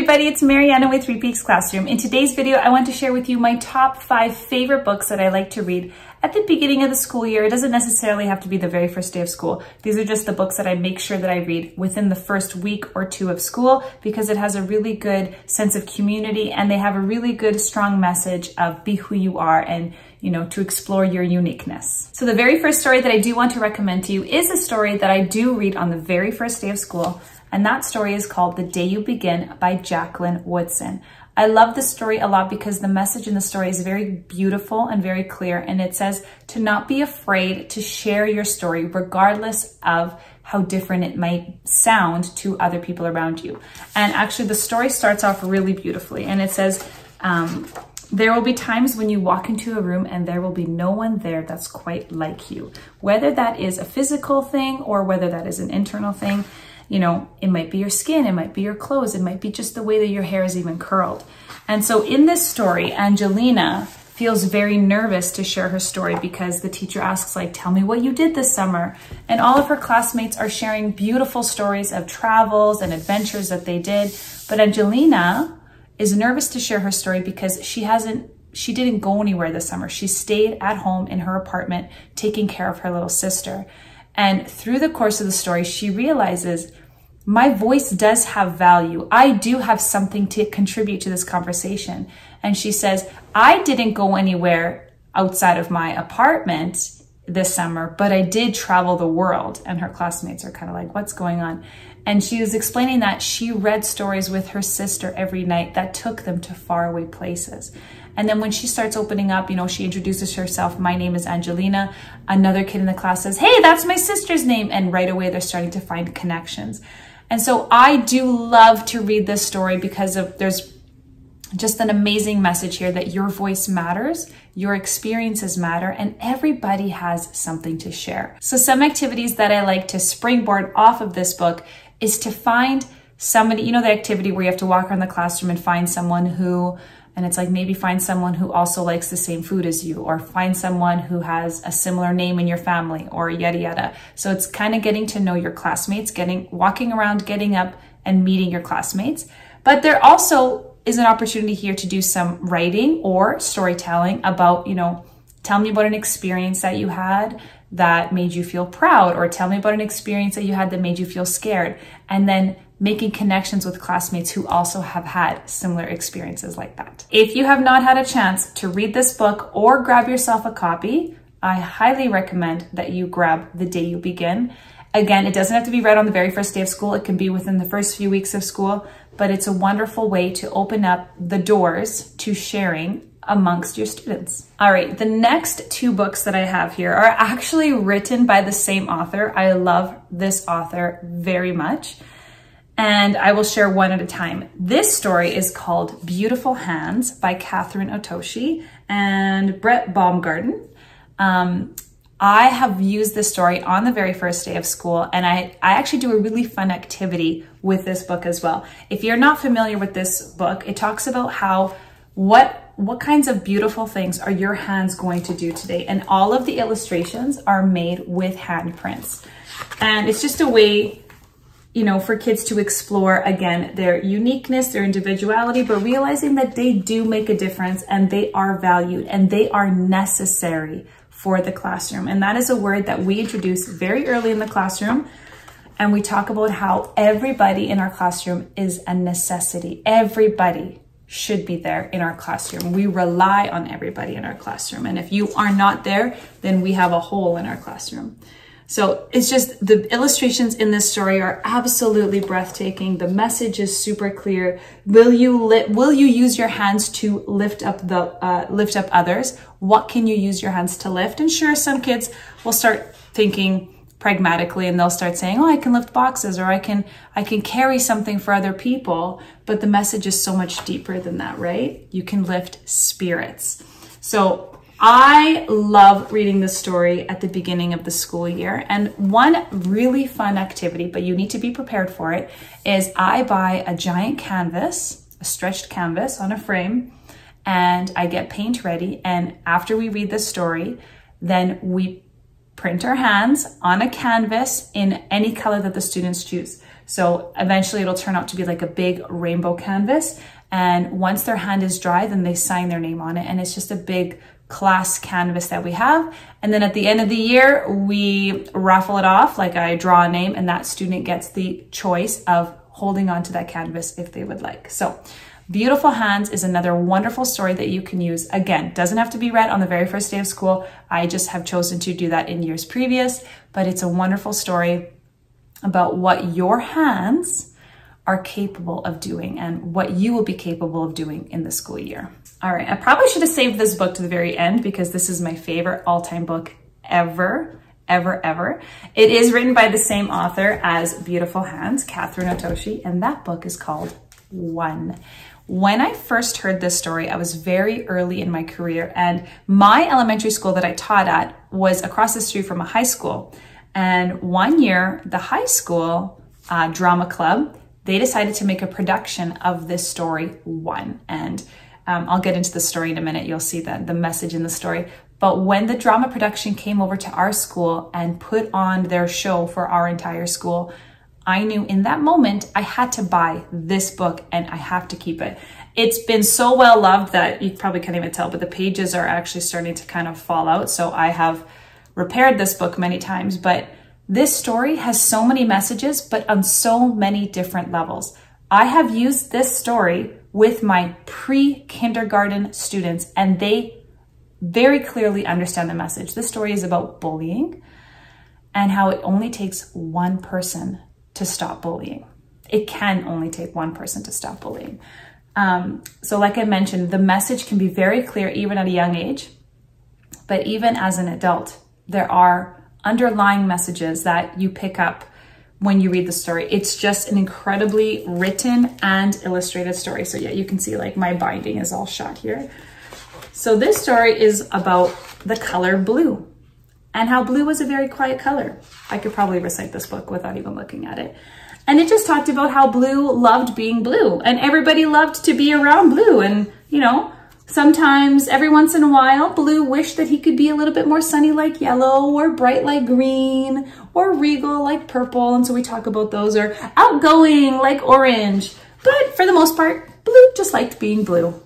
everybody, it's Mariana with Three Peaks Classroom. In today's video, I want to share with you my top five favorite books that I like to read at the beginning of the school year. It doesn't necessarily have to be the very first day of school. These are just the books that I make sure that I read within the first week or two of school because it has a really good sense of community and they have a really good strong message of be who you are and you know, to explore your uniqueness. So the very first story that I do want to recommend to you is a story that I do read on the very first day of school. And that story is called The Day You Begin by Jacqueline Woodson. I love this story a lot because the message in the story is very beautiful and very clear. And it says to not be afraid to share your story, regardless of how different it might sound to other people around you. And actually, the story starts off really beautifully. And it says, um, there will be times when you walk into a room and there will be no one there that's quite like you. Whether that is a physical thing or whether that is an internal thing, you know, it might be your skin, it might be your clothes, it might be just the way that your hair is even curled. And so in this story, Angelina feels very nervous to share her story because the teacher asks like, tell me what you did this summer. And all of her classmates are sharing beautiful stories of travels and adventures that they did. But Angelina is nervous to share her story because she hasn't she didn't go anywhere this summer. She stayed at home in her apartment taking care of her little sister. And through the course of the story, she realizes my voice does have value. I do have something to contribute to this conversation. And she says, I didn't go anywhere outside of my apartment this summer, but I did travel the world. And her classmates are kind of like, what's going on? And she was explaining that she read stories with her sister every night that took them to faraway places. And then when she starts opening up, you know, she introduces herself. My name is Angelina. Another kid in the class says, hey, that's my sister's name. And right away, they're starting to find connections. And so I do love to read this story because of there's just an amazing message here that your voice matters, your experiences matter, and everybody has something to share. So some activities that I like to springboard off of this book is to find somebody, you know, the activity where you have to walk around the classroom and find someone who and it's like maybe find someone who also likes the same food as you, or find someone who has a similar name in your family, or yada yada. So it's kind of getting to know your classmates, getting walking around, getting up and meeting your classmates. But there also is an opportunity here to do some writing or storytelling about, you know, tell me about an experience that you had that made you feel proud, or tell me about an experience that you had that made you feel scared. And then making connections with classmates who also have had similar experiences like that. If you have not had a chance to read this book or grab yourself a copy, I highly recommend that you grab The Day You Begin. Again, it doesn't have to be read on the very first day of school. It can be within the first few weeks of school, but it's a wonderful way to open up the doors to sharing amongst your students. All right, the next two books that I have here are actually written by the same author. I love this author very much and I will share one at a time. This story is called Beautiful Hands by Kathryn Otoshi and Bret Baumgarten. Um, I have used this story on the very first day of school, and I, I actually do a really fun activity with this book as well. If you're not familiar with this book, it talks about how what what kinds of beautiful things are your hands going to do today? And all of the illustrations are made with handprints. And it's just a way you know, for kids to explore again their uniqueness, their individuality, but realizing that they do make a difference and they are valued and they are necessary for the classroom. And that is a word that we introduce very early in the classroom. And we talk about how everybody in our classroom is a necessity. Everybody should be there in our classroom. We rely on everybody in our classroom. And if you are not there, then we have a hole in our classroom. So it's just the illustrations in this story are absolutely breathtaking. The message is super clear. Will you will you use your hands to lift up the uh, lift up others? What can you use your hands to lift? And sure, some kids will start thinking pragmatically and they'll start saying, "Oh, I can lift boxes or I can I can carry something for other people." But the message is so much deeper than that, right? You can lift spirits. So I love reading the story at the beginning of the school year. And one really fun activity, but you need to be prepared for it, is I buy a giant canvas, a stretched canvas on a frame, and I get paint ready. And after we read the story, then we print our hands on a canvas in any color that the students choose. So eventually it'll turn out to be like a big rainbow canvas. And once their hand is dry, then they sign their name on it. And it's just a big class canvas that we have. And then at the end of the year, we raffle it off, like I draw a name and that student gets the choice of holding on to that canvas if they would like. So Beautiful Hands is another wonderful story that you can use. Again, doesn't have to be read on the very first day of school. I just have chosen to do that in years previous, but it's a wonderful story about what your hands are capable of doing and what you will be capable of doing in the school year. All right, I probably should have saved this book to the very end because this is my favorite all-time book ever ever, ever. It is written by the same author as Beautiful Hands, Kathryn Otoshi, and that book is called One. When I first heard this story, I was very early in my career and my elementary school that I taught at was across the street from a high school. And one year, the high school uh, drama club, they decided to make a production of this story, One. And um, I'll get into the story in a minute. You'll see that the message in the story. But when the drama production came over to our school and put on their show for our entire school, I knew in that moment I had to buy this book and I have to keep it. It's been so well loved that you probably can't even tell, but the pages are actually starting to kind of fall out. So I have repaired this book many times, but this story has so many messages, but on so many different levels. I have used this story with my pre-kindergarten students and they very clearly understand the message. This story is about bullying and how it only takes one person to stop bullying. It can only take one person to stop bullying. Um, so like I mentioned, the message can be very clear even at a young age, but even as an adult, there are underlying messages that you pick up when you read the story. It's just an incredibly written and illustrated story. So yeah, you can see like my binding is all shot here. So this story is about the color blue and how blue was a very quiet color. I could probably recite this book without even looking at it. And it just talked about how blue loved being blue and everybody loved to be around blue. And, you know, sometimes every once in a while, blue wished that he could be a little bit more sunny like yellow or bright like green or regal like purple. And so we talk about those or outgoing like orange. But for the most part, blue just liked being blue,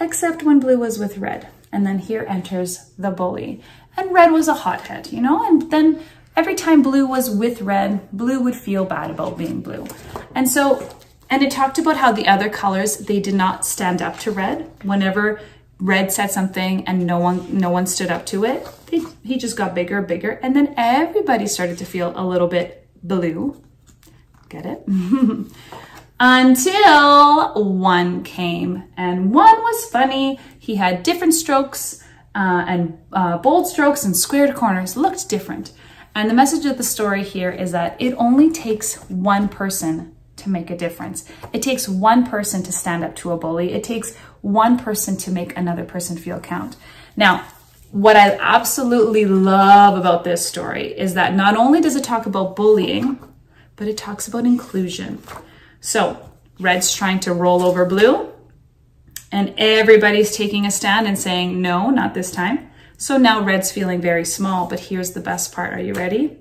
except when blue was with red. And then here enters the bully and red was a hothead, you know? And then every time blue was with red, blue would feel bad about being blue. And so, and it talked about how the other colors, they did not stand up to red. Whenever red said something and no one, no one stood up to it, they, he just got bigger, bigger. And then everybody started to feel a little bit blue. Get it? Until one came and one was funny. He had different strokes uh, and uh, bold strokes and squared corners looked different. And the message of the story here is that it only takes one person to make a difference. It takes one person to stand up to a bully. It takes one person to make another person feel count. Now, what I absolutely love about this story is that not only does it talk about bullying, but it talks about inclusion. So red's trying to roll over blue and everybody's taking a stand and saying, no, not this time. So now red's feeling very small, but here's the best part. Are you ready?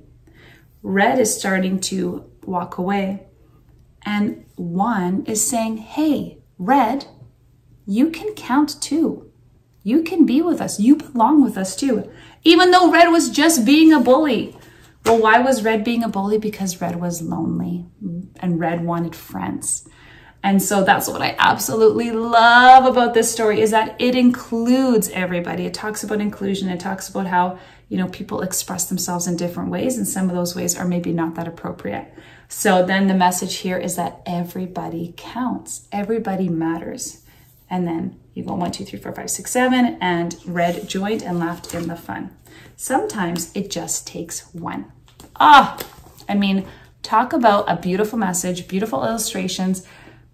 Red is starting to walk away and one is saying, hey, red, you can count too. You can be with us. You belong with us too. Even though red was just being a bully. Well, why was red being a bully? Because red was lonely and red wanted friends. And so that's what I absolutely love about this story is that it includes everybody. It talks about inclusion. It talks about how, you know, people express themselves in different ways and some of those ways are maybe not that appropriate. So then the message here is that everybody counts. Everybody matters. And then you go one, two, three, four, five, six, seven, and red joined and laughed in the fun. Sometimes it just takes one. Ah, I mean, talk about a beautiful message, beautiful illustrations,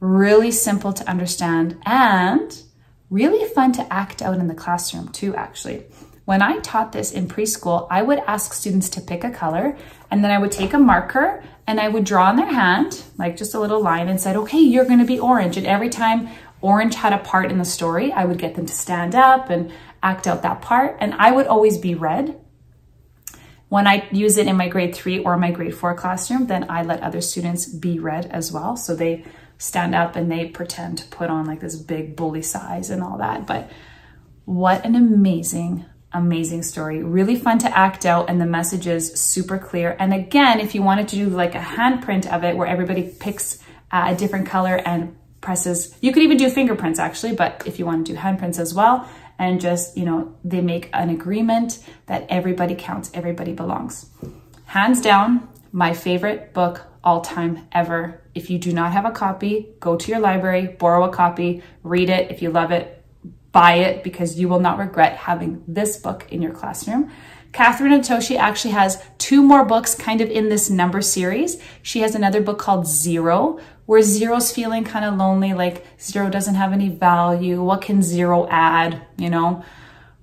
really simple to understand, and really fun to act out in the classroom too, actually. When I taught this in preschool, I would ask students to pick a color and then I would take a marker and I would draw on their hand, like just a little line and said, okay, you're gonna be orange. And every time orange had a part in the story, I would get them to stand up and act out that part. And I would always be red When I use it in my grade three or my grade four classroom, then I let other students be red as well. So they stand up and they pretend to put on like this big bully size and all that. But what an amazing, amazing story. Really fun to act out and the message is super clear. And again, if you wanted to do like a handprint of it where everybody picks uh, a different color and presses, you could even do fingerprints actually, but if you want to do handprints as well, and just, you know, they make an agreement that everybody counts, everybody belongs. Hands down, my favorite book all time ever. If you do not have a copy, go to your library, borrow a copy, read it. If you love it, buy it because you will not regret having this book in your classroom. Kathryn Otoshi actually has two more books kind of in this number series. She has another book called Zero, where Zero's feeling kind of lonely, like Zero doesn't have any value. What can Zero add? You know,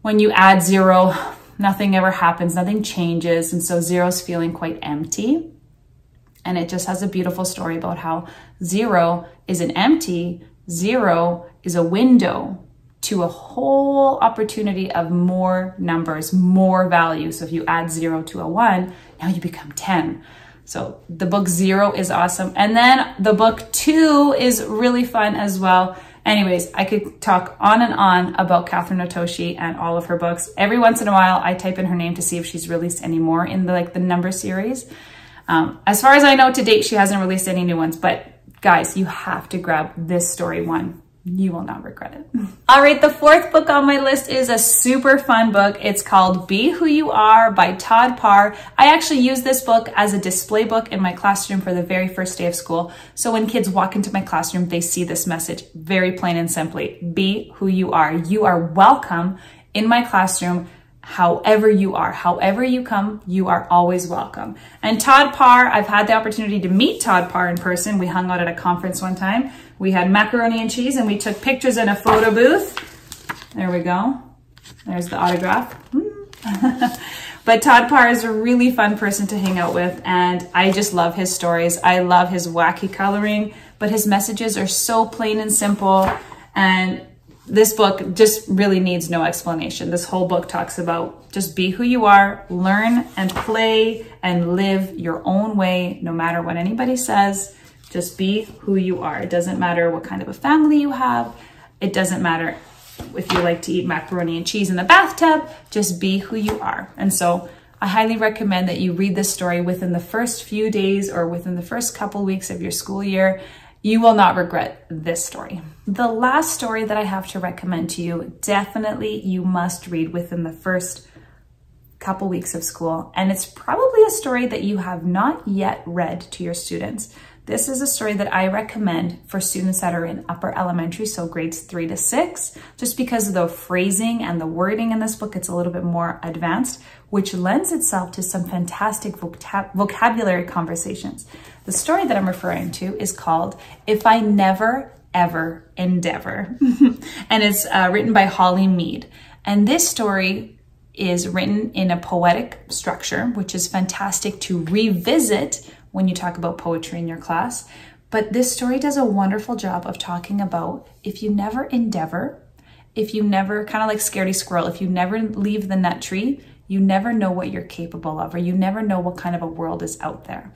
when you add Zero, nothing ever happens, nothing changes. And so Zero's feeling quite empty. And it just has a beautiful story about how zero is an empty, zero is a window to a whole opportunity of more numbers, more value. So if you add zero to a one, now you become 10. So the book zero is awesome. And then the book two is really fun as well. Anyways, I could talk on and on about Kathryn Otoshi and all of her books. Every once in a while, I type in her name to see if she's released any more in the like the number series. Um, as far as I know to date, she hasn't released any new ones, but guys, you have to grab this story one. You will not regret it. All right, the fourth book on my list is a super fun book. It's called Be Who You Are by Todd Parr. I actually use this book as a display book in my classroom for the very first day of school. So when kids walk into my classroom, they see this message very plain and simply. Be who you are. You are welcome in my classroom however you are, however you come, you are always welcome. And Todd Parr, I've had the opportunity to meet Todd Parr in person. We hung out at a conference one time. We had macaroni and cheese and we took pictures in a photo booth. There we go. There's the autograph. but Todd Parr is a really fun person to hang out with and I just love his stories. I love his wacky coloring, but his messages are so plain and simple and this book just really needs no explanation. This whole book talks about just be who you are, learn and play and live your own way, no matter what anybody says. Just be who you are. It doesn't matter what kind of a family you have. It doesn't matter if you like to eat macaroni and cheese in the bathtub. Just be who you are. And so I highly recommend that you read this story within the first few days or within the first couple weeks of your school year you will not regret this story. The last story that I have to recommend to you, definitely you must read within the first couple weeks of school. And it's probably a story that you have not yet read to your students. This is a story that I recommend for students that are in upper elementary, so grades three to six, just because of the phrasing and the wording in this book, it's a little bit more advanced, which lends itself to some fantastic vocab vocabulary conversations. The story that I'm referring to is called If I Never Ever Endeavor, and it's uh, written by Holly Meade. And this story is written in a poetic structure, which is fantastic to revisit when you talk about poetry in your class. But this story does a wonderful job of talking about if you never endeavor, if you never, kind of like Scaredy Squirrel, if you never leave the nut tree, you never know what you're capable of, or you never know what kind of a world is out there.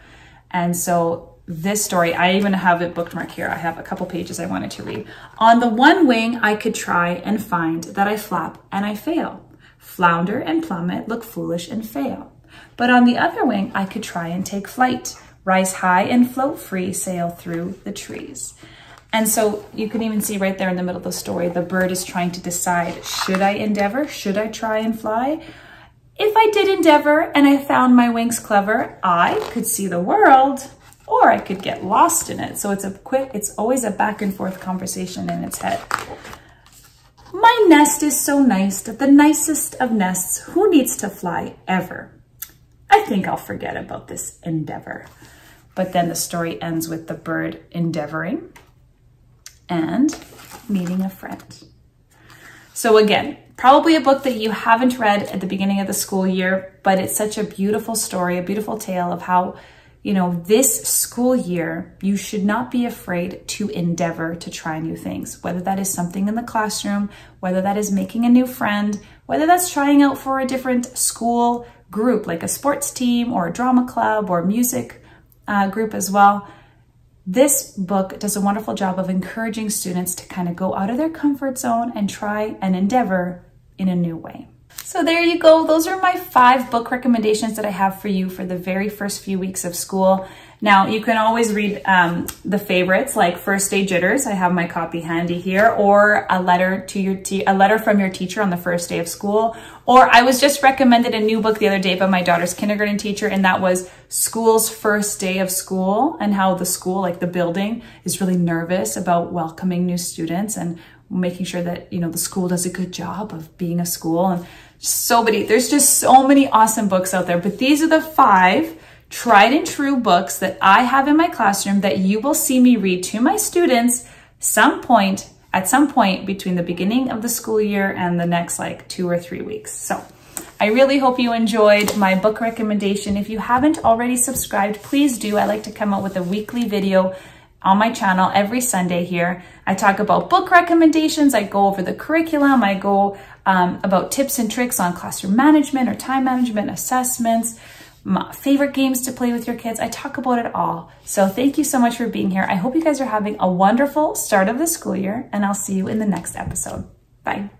And so this story, I even have it bookmarked here. I have a couple pages I wanted to read. On the one wing, I could try and find that I flap and I fail. Flounder and plummet, look foolish and fail. But on the other wing, I could try and take flight, rise high and float free, sail through the trees. And so you can even see right there in the middle of the story, the bird is trying to decide, should I endeavor? Should I try and fly? If I did endeavor and I found my wings clever, I could see the world or I could get lost in it. So it's a quick, it's always a back and forth conversation in its head. My nest is so nice, that the nicest of nests. Who needs to fly ever? I think I'll forget about this endeavor. But then the story ends with the bird endeavoring and meeting a friend. So again, probably a book that you haven't read at the beginning of the school year, but it's such a beautiful story, a beautiful tale of how, you know, this school year, you should not be afraid to endeavor to try new things, whether that is something in the classroom, whether that is making a new friend, whether that's trying out for a different school, group, like a sports team or a drama club or music uh, group as well. This book does a wonderful job of encouraging students to kind of go out of their comfort zone and try and endeavor in a new way. So there you go. Those are my five book recommendations that I have for you for the very first few weeks of school. Now you can always read um, the favorites like First Day Jitters. I have my copy handy here, or a letter to your a letter from your teacher on the first day of school. Or I was just recommended a new book the other day by my daughter's kindergarten teacher, and that was School's First Day of School, and how the school, like the building, is really nervous about welcoming new students and making sure that you know the school does a good job of being a school and so many there's just so many awesome books out there but these are the five tried and true books that I have in my classroom that you will see me read to my students some point at some point between the beginning of the school year and the next like two or three weeks. So I really hope you enjoyed my book recommendation. If you haven't already subscribed, please do. I like to come out with a weekly video on my channel every Sunday here. I talk about book recommendations. I go over the curriculum. I go um, about tips and tricks on classroom management or time management assessments my favorite games to play with your kids. I talk about it all. So thank you so much for being here. I hope you guys are having a wonderful start of the school year and I'll see you in the next episode. Bye.